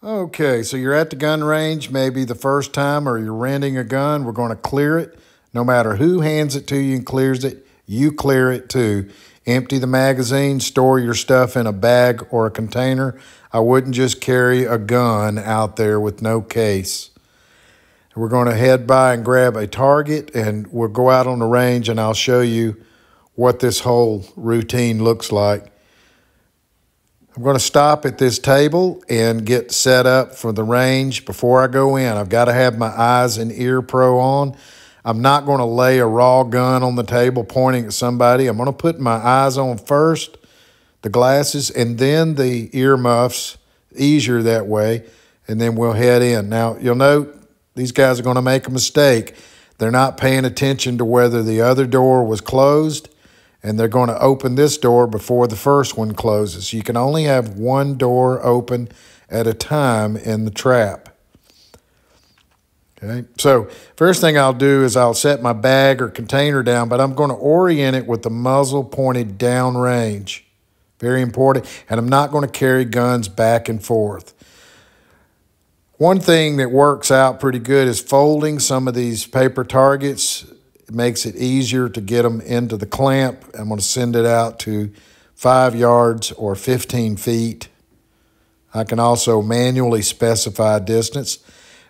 Okay, so you're at the gun range, maybe the first time, or you're renting a gun. We're going to clear it. No matter who hands it to you and clears it, you clear it too. Empty the magazine, store your stuff in a bag or a container. I wouldn't just carry a gun out there with no case. We're going to head by and grab a target, and we'll go out on the range, and I'll show you what this whole routine looks like. I'm going to stop at this table and get set up for the range before I go in. I've got to have my eyes and ear pro on. I'm not going to lay a raw gun on the table pointing at somebody. I'm going to put my eyes on first, the glasses, and then the ear muffs. Easier that way. And then we'll head in. Now, you'll note these guys are going to make a mistake. They're not paying attention to whether the other door was closed and they're going to open this door before the first one closes. You can only have one door open at a time in the trap. Okay, so first thing I'll do is I'll set my bag or container down, but I'm going to orient it with the muzzle pointed downrange. Very important. And I'm not going to carry guns back and forth. One thing that works out pretty good is folding some of these paper targets it makes it easier to get them into the clamp. I'm going to send it out to five yards or 15 feet. I can also manually specify distance.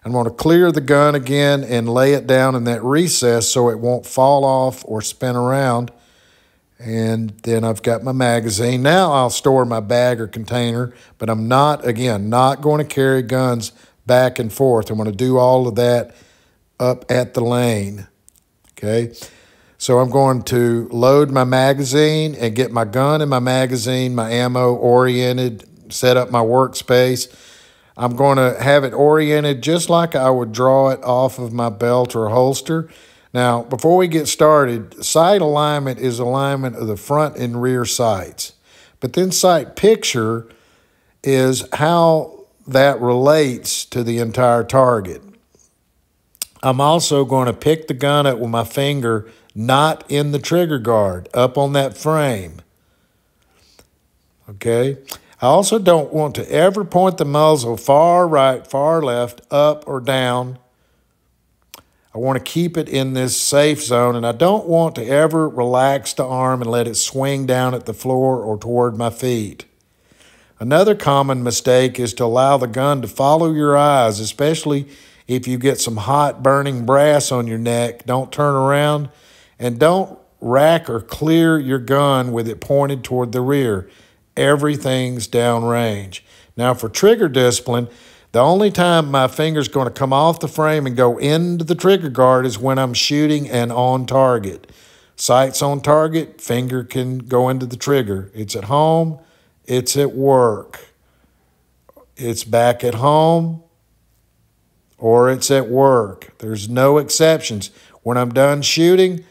I'm going to clear the gun again and lay it down in that recess so it won't fall off or spin around. And then I've got my magazine. Now I'll store my bag or container, but I'm not, again, not going to carry guns back and forth. I'm going to do all of that up at the lane. Okay. So I'm going to load my magazine and get my gun and my magazine, my ammo oriented, set up my workspace. I'm going to have it oriented just like I would draw it off of my belt or holster. Now, before we get started, sight alignment is alignment of the front and rear sights. But then sight picture is how that relates to the entire target. I'm also going to pick the gun up with my finger not in the trigger guard, up on that frame. Okay? I also don't want to ever point the muzzle far right, far left, up or down. I want to keep it in this safe zone, and I don't want to ever relax the arm and let it swing down at the floor or toward my feet. Another common mistake is to allow the gun to follow your eyes, especially if you get some hot burning brass on your neck, don't turn around and don't rack or clear your gun with it pointed toward the rear. Everything's downrange. Now, for trigger discipline, the only time my finger's going to come off the frame and go into the trigger guard is when I'm shooting and on target. Sights on target, finger can go into the trigger. It's at home, it's at work. It's back at home, or it's at work. There's no exceptions. When I'm done shooting,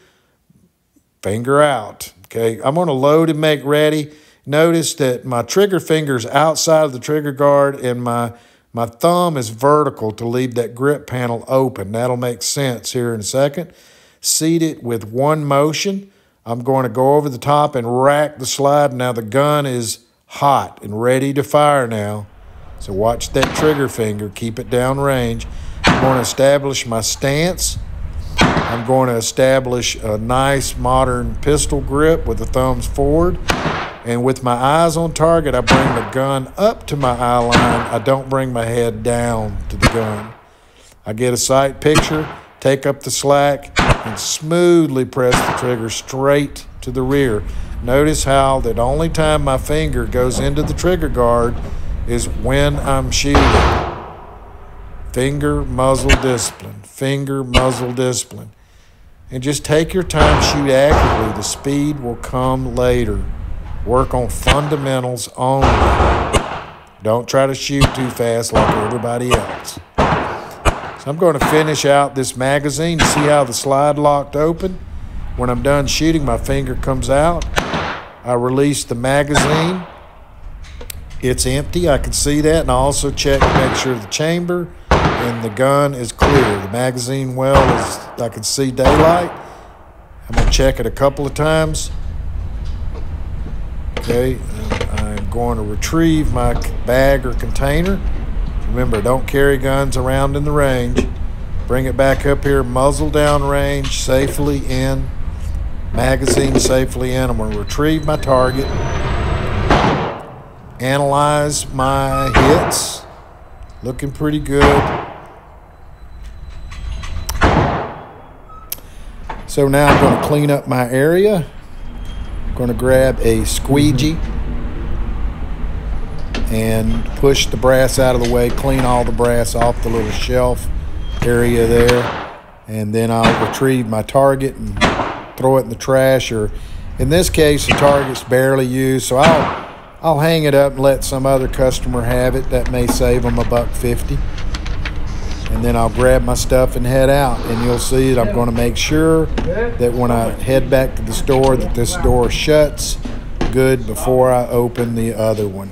finger out. Okay, I'm going to load and make ready. Notice that my trigger finger's outside of the trigger guard and my my thumb is vertical to leave that grip panel open. That'll make sense here in a second. Seat it with one motion. I'm going to go over the top and rack the slide. Now the gun is hot and ready to fire now. So watch that trigger finger, keep it down range. I'm going to establish my stance. I'm going to establish a nice modern pistol grip with the thumbs forward. And with my eyes on target, I bring the gun up to my eye line. I don't bring my head down to the gun. I get a sight picture, take up the slack, and smoothly press the trigger straight to the rear. Notice how that only time my finger goes into the trigger guard is when I'm shooting. Finger muzzle discipline, finger muzzle discipline. And just take your time, shoot accurately. The speed will come later. Work on fundamentals only. Don't try to shoot too fast like everybody else. So I'm going to finish out this magazine. to See how the slide locked open? When I'm done shooting, my finger comes out. I release the magazine. It's empty. I can see that. And I also check to make sure the chamber and the gun is clear. The magazine well is, I can see daylight. I'm going to check it a couple of times. Okay, uh, I'm going to retrieve my bag or container. Remember, don't carry guns around in the range. Bring it back up here, muzzle down range, safely in, magazine safely in. I'm going to retrieve my target, analyze my hits. Looking pretty good. So now I'm going to clean up my area. I'm going to grab a squeegee and push the brass out of the way, clean all the brass off the little shelf area there. And then I'll retrieve my target and throw it in the trash or in this case the target's barely used so I'll I'll hang it up and let some other customer have it that may save them a buck 50 and then I'll grab my stuff and head out. And you'll see that I'm going to make sure that when I head back to the store that this door shuts good before I open the other one.